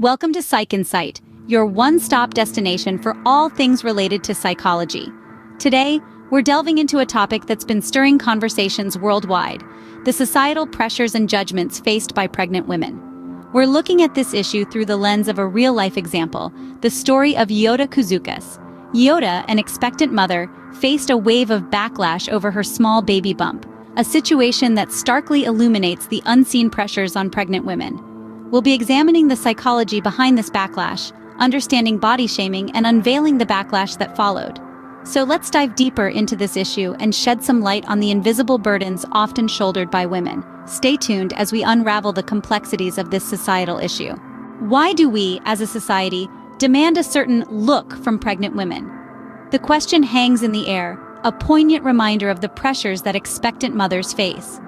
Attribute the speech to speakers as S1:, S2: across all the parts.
S1: Welcome to Psych Insight, your one-stop destination for all things related to psychology. Today, we're delving into a topic that's been stirring conversations worldwide, the societal pressures and judgments faced by pregnant women. We're looking at this issue through the lens of a real-life example, the story of Yiota Kouzoukas. Yiota, an expectant mother, faced a wave of backlash over her small baby bump, a situation that starkly illuminates the unseen pressures on pregnant women. We'll be examining the psychology behind this backlash, understanding body shaming, and unveiling the backlash that followed. So let's dive deeper into this issue and shed some light on the invisible burdens often shouldered by women. Stay tuned as we unravel the complexities of this societal issue. Why do we, as a society, demand a certain look from pregnant women? The question hangs in the air, a poignant reminder of the pressures that expectant mothers face.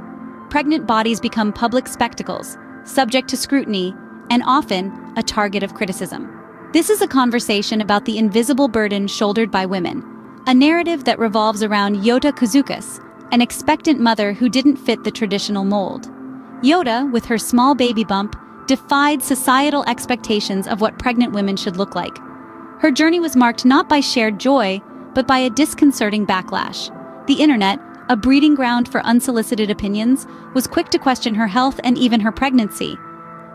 S1: Pregnant bodies become public spectacles, subject to scrutiny, and often a target of criticism. This is a conversation about the invisible burden shouldered by women, a narrative that revolves around Yiota Kouzoukas, an expectant mother who didn't fit the traditional mold. Yiota, with her small baby bump, defied societal expectations of what pregnant women should look like. Her journey was marked not by shared joy, but by a disconcerting backlash. The internet, a breeding ground for unsolicited opinions, was quick to question her health and even her pregnancy.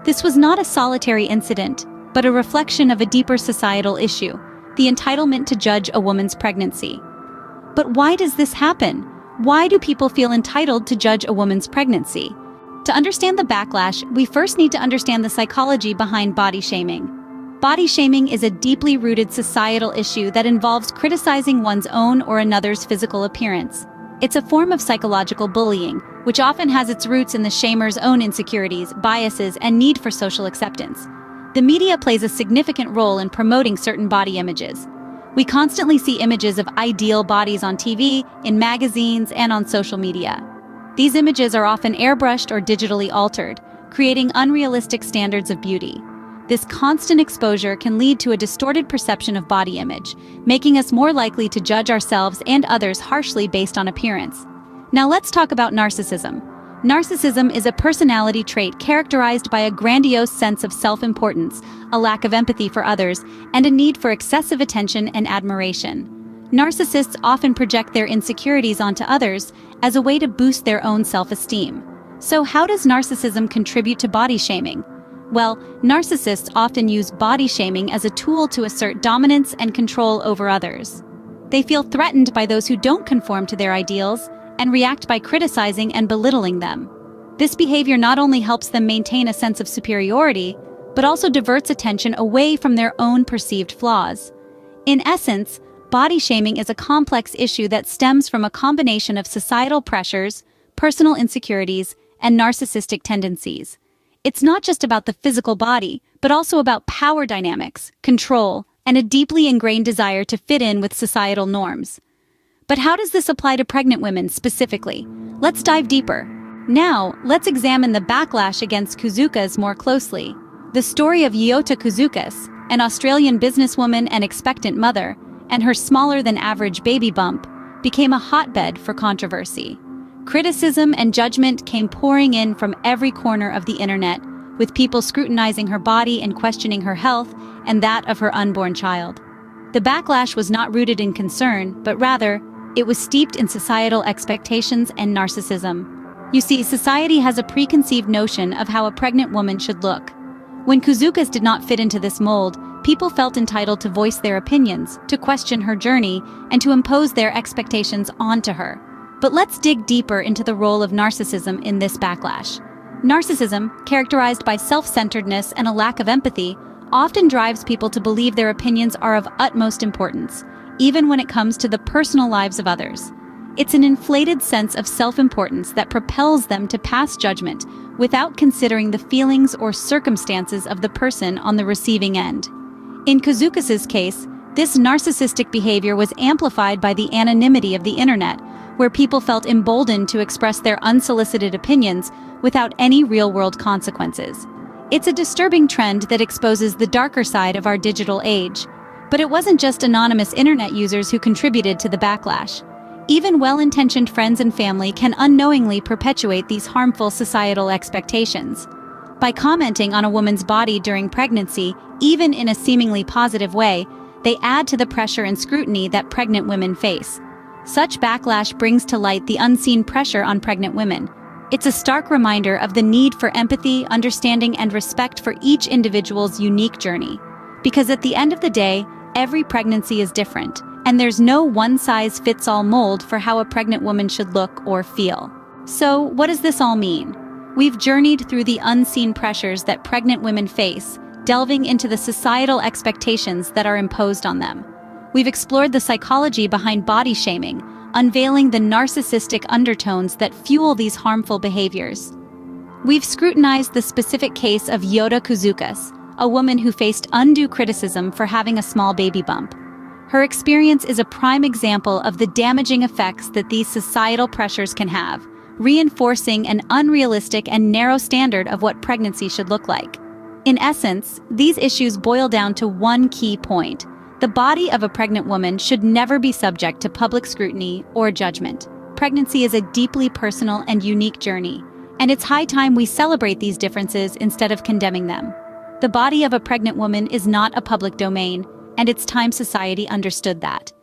S1: This was not a solitary incident, but a reflection of a deeper societal issue, the entitlement to judge a woman's pregnancy. But why does this happen? Why do people feel entitled to judge a woman's pregnancy? To understand the backlash, we first need to understand the psychology behind body shaming. Body shaming is a deeply rooted societal issue that involves criticizing one's own or another's physical appearance. It's a form of psychological bullying, which often has its roots in the shamer's own insecurities, biases, and need for social acceptance. The media plays a significant role in promoting certain body images. We constantly see images of ideal bodies on TV, in magazines, and on social media. These images are often airbrushed or digitally altered, creating unrealistic standards of beauty. This constant exposure can lead to a distorted perception of body image, making us more likely to judge ourselves and others harshly based on appearance. Now let's talk about narcissism. Narcissism is a personality trait characterized by a grandiose sense of self-importance, a lack of empathy for others, and a need for excessive attention and admiration. Narcissists often project their insecurities onto others as a way to boost their own self-esteem. So how does narcissism contribute to body shaming? Well, narcissists often use body shaming as a tool to assert dominance and control over others. They feel threatened by those who don't conform to their ideals and react by criticizing and belittling them. This behavior not only helps them maintain a sense of superiority, but also diverts attention away from their own perceived flaws. In essence, body shaming is a complex issue that stems from a combination of societal pressures, personal insecurities, and narcissistic tendencies. It's not just about the physical body, but also about power dynamics, control, and a deeply ingrained desire to fit in with societal norms. But how does this apply to pregnant women specifically? Let's dive deeper. Now, let's examine the backlash against Kouzoukas more closely. The story of Yiota Kouzoukas, an Australian businesswoman and expectant mother, and her smaller-than-average baby bump, became a hotbed for controversy. Criticism and judgment came pouring in from every corner of the internet, with people scrutinizing her body and questioning her health and that of her unborn child. The backlash was not rooted in concern, but rather, it was steeped in societal expectations and narcissism. You see, society has a preconceived notion of how a pregnant woman should look. When Kouzoukas did not fit into this mold, people felt entitled to voice their opinions, to question her journey, and to impose their expectations onto her. But let's dig deeper into the role of narcissism in this backlash. Narcissism, characterized by self-centeredness and a lack of empathy, often drives people to believe their opinions are of utmost importance, even when it comes to the personal lives of others. It's an inflated sense of self-importance that propels them to pass judgment without considering the feelings or circumstances of the person on the receiving end. In Kouzoukas's case, this narcissistic behavior was amplified by the anonymity of the internet, where people felt emboldened to express their unsolicited opinions without any real-world consequences. It's a disturbing trend that exposes the darker side of our digital age. But it wasn't just anonymous internet users who contributed to the backlash. Even well-intentioned friends and family can unknowingly perpetuate these harmful societal expectations. By commenting on a woman's body during pregnancy, even in a seemingly positive way, they add to the pressure and scrutiny that pregnant women face. Such backlash brings to light the unseen pressure on pregnant women. It's a stark reminder of the need for empathy, understanding, and respect for each individual's unique journey. Because at the end of the day, every pregnancy is different, and there's no one-size-fits-all mold for how a pregnant woman should look or feel. So, what does this all mean? We've journeyed through the unseen pressures that pregnant women face, delving into the societal expectations that are imposed on them. We've explored the psychology behind body shaming, unveiling the narcissistic undertones that fuel these harmful behaviors. We've scrutinized the specific case of Yiota Kouzoukas, a woman who faced undue criticism for having a small baby bump. Her experience is a prime example of the damaging effects that these societal pressures can have, reinforcing an unrealistic and narrow standard of what pregnancy should look like. In essence, these issues boil down to one key point. The body of a pregnant woman should never be subject to public scrutiny or judgment. Pregnancy is a deeply personal and unique journey, and it's high time we celebrate these differences instead of condemning them. The body of a pregnant woman is not a public domain, and it's time society understood that.